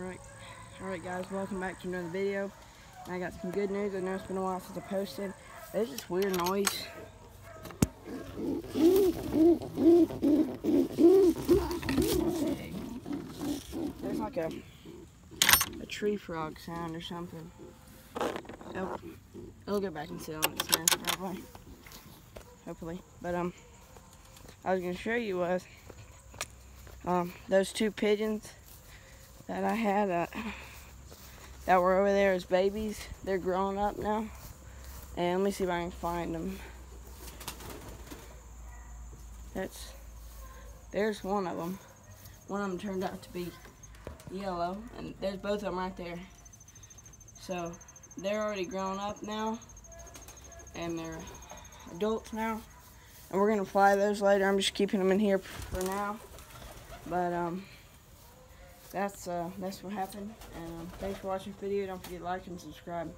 Alright, alright guys, welcome back to another video. I got some good news. I know it's been a while since I posted. There's this weird noise. There's like a a tree frog sound or something. Oh, it'll go back and sit on its nest probably. Hopefully. But um I was gonna show you was um those two pigeons that I had that were over there as babies. They're grown up now. And let me see if I can find them. That's, there's one of them. One of them turned out to be yellow. And there's both of them right there. So, they're already grown up now. And they're adults now. And we're to fly those later. I'm just keeping them in here for now. But, um, that's uh, that's what happened. And um, thanks for watching the video. Don't forget to like and subscribe.